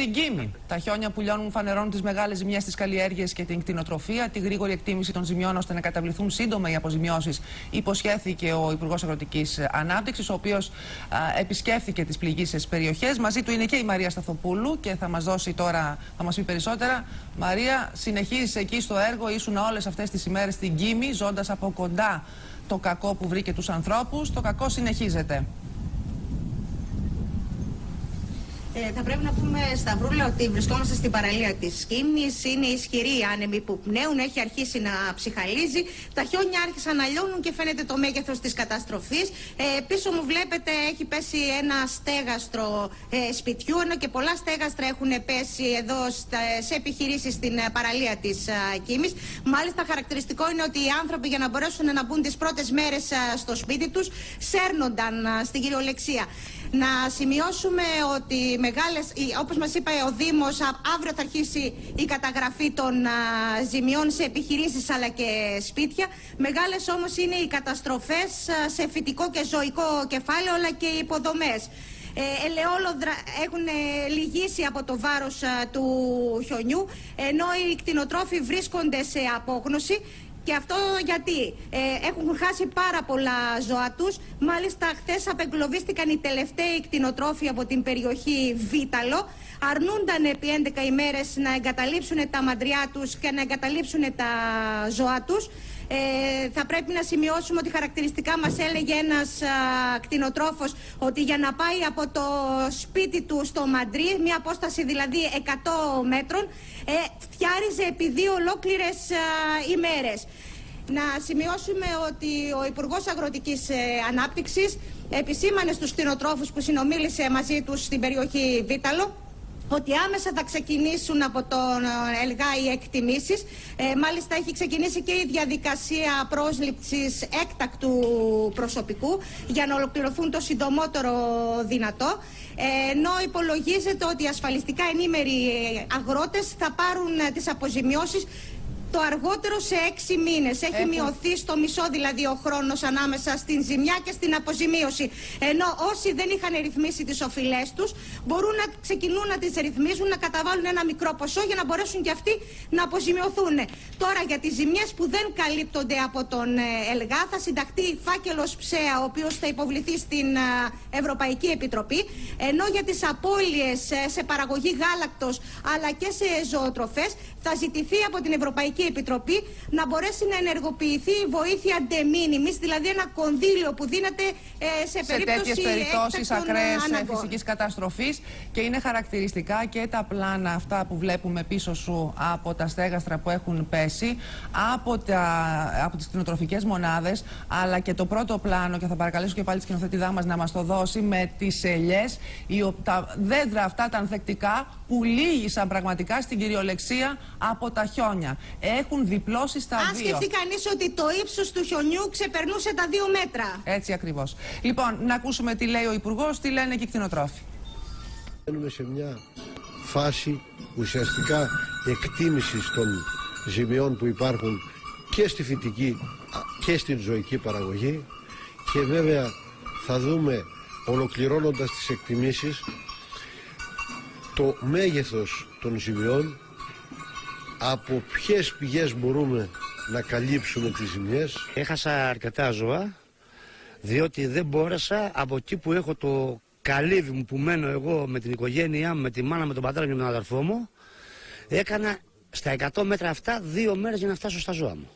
Στην Κίμη, τα χιόνια που λιώνουν φανερώνουν τις μεγάλες ζημιές στι καλλιέργειε και την κτηνοτροφία, τη γρήγορη εκτίμηση των ζημιών ώστε να καταβληθούν σύντομα οι αποζημιώσεις, υποσχέθηκε ο Υπουργός Αγροτικής Ανάπτυξης, ο οποίος επισκέφθηκε τις πληγήσεις περιοχές. Μαζί του είναι και η Μαρία Σταθοπούλου και θα μας δώσει τώρα, θα μας πει περισσότερα. Μαρία, συνεχίζεις εκεί στο έργο, ήσουν όλες αυτές τις ημέρες στην Κίμη, ζώντας από κοντά το κακό που βρήκε τους ανθρώπους. Το κακό συνεχίζεται. Ε, θα πρέπει να πούμε, Σταυρούλα, ότι βρισκόμαστε στην παραλία της Κίμνη. Είναι ισχυρή η άνεμη που πνέουν, έχει αρχίσει να ψυχαλίζει. Τα χιόνια άρχισαν να λιώνουν και φαίνεται το μέγεθος της καταστροφής. Ε, πίσω μου βλέπετε έχει πέσει ένα στέγαστρο ε, σπιτιού, ενώ και πολλά στέγαστρα έχουν πέσει εδώ στα, σε επιχειρήσεις στην ε, παραλία της ε, Κίμης. Μάλιστα, χαρακτηριστικό είναι ότι οι άνθρωποι για να μπορέσουν να μπουν τις πρώτες μέρες ε, στο σπίτι τους σέρνονταν στην κυριολεξία. Να σημειώσουμε ότι μεγάλες, όπως μας είπε ο Δήμος, αύριο θα αρχίσει η καταγραφή των ζημιών σε επιχειρήσεις αλλά και σπίτια. Μεγάλες όμως είναι οι καταστροφές σε φυτικό και ζωικό κεφάλαιο αλλά και οι υποδομές. Ε, ελαιόλοδρα έχουν ε, λυγίσει από το βάρος του χιονιού ενώ οι κτηνοτρόφοι βρίσκονται σε απόγνωση και αυτό γιατί ε, έχουν χάσει πάρα πολλά ζώα τους. Μάλιστα χθες απεγκλωβίστηκαν οι τελευταίοι κτηνοτρόφοι από την περιοχή Βίταλο. Αρνούνταν επί 11 ημέρες να εγκαταλείψουν τα μαντριά τους και να εγκαταλείψουν τα ζώα τους. Ε, θα πρέπει να σημειώσουμε ότι χαρακτηριστικά μας έλεγε ένας α, κτηνοτρόφος ότι για να πάει από το σπίτι του στο Μαντρί, μια απόσταση δηλαδή 100 μέτρων, ε, φτιάριζε επί δύο ολόκληρες ημέρες. Να σημειώσουμε ότι ο Υπουργός Αγροτικής ε, Ανάπτυξης επισήμανε στους κτηνοτρόφους που συνομίλησε μαζί τους στην περιοχή Βίταλο ότι άμεσα θα ξεκινήσουν από τον ε, ΕΛΓΑ οι εκτιμήσεις. Ε, μάλιστα έχει ξεκινήσει και η διαδικασία πρόσληψης έκτακτου προσωπικού για να ολοκληρωθούν το συντομότερο δυνατό. Ε, ενώ υπολογίζεται ότι οι ασφαλιστικά ενήμεροι αγρότες θα πάρουν ε, τις αποζημιώσεις το αργότερο σε έξι μήνες. Έχει μειωθεί στο μισό δηλαδή ο χρόνος ανάμεσα στην ζημιά και στην αποζημίωση. Ενώ όσοι δεν είχαν ρυθμίσει τις οφειλές τους μπορούν να ξεκινούν να τις ρυθμίζουν, να καταβάλουν ένα μικρό ποσό για να μπορέσουν και αυτοί να αποζημιωθούν. Τώρα για τις ζημιές που δεν καλύπτονται από τον ε, ΕΛΓΑ θα συνταχθεί φάκελος ψέα, ο οποίος θα υποβληθεί στην ε, Ευρωπαϊκή Επιτροπή. Ενώ για τις απώλειες ε, σε παραγωγή γάλακτος αλλά και σε ζωοτροφές θα ζητηθεί από την Ευρωπαϊκή Επιτροπή να μπορέσει να ενεργοποιηθεί η βοήθεια de δηλαδή ένα κονδύλιο που δίνεται ε, σε, σε περίπτωση τέτοιες περιπτώσεις ακραίες φυσικής καταστροφής και είναι χαρακτηριστικά και τα πλάνα αυτά που βλέπουμε πίσω σου από τα στέγαστρα που έχουν πέσει από, τα, από τις κτηνοτροφικές μονάδες αλλά και το πρώτο πλάνο και θα παρακαλέσω και πάλι τη σκηνοθετηδά μας να μας το δώσει με τις ελιές τα δέντρα αυτά τα ανθεκτικά που λύγησαν πραγματικά στην κυριολεξία από τα χιόνια. Έχουν διπλώσει στα Αν δύο. Αν σκεφτεί κανείς ότι το ύψος του χιονιού ξεπερνούσε τα δύο μέτρα. Έτσι ακριβώς. Λοιπόν, να ακούσουμε τι λέει ο Υπουργός, τι λένε και οι κτηνοτρόφοι. Μπαίνουμε σε μια φάση ουσιαστικά εκτίμησης των ζημιών που υπάρχουν και στη φυτική και στην ζωική παραγωγή και βέβαια θα δούμε ολοκληρώνοντας τις εκτιμήσεις το μέγεθος των ζημιών από ποιες πηγές μπορούμε να καλύψουμε τις ζημιές; Έχασα αρκετά ζώα διότι δεν μπόρεσα από εκεί που έχω το καλύβι μου που μένω εγώ με την οικογένειά μου, με τη μάνα, με τον πατέρα και με τον αδερφό μου έκανα στα 100 μέτρα αυτά δύο μέρες για να φτάσω στα ζώα μου.